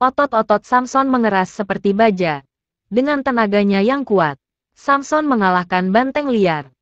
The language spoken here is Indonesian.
Otot-otot Samson mengeras seperti baja. Dengan tenaganya yang kuat, Samson mengalahkan banteng liar.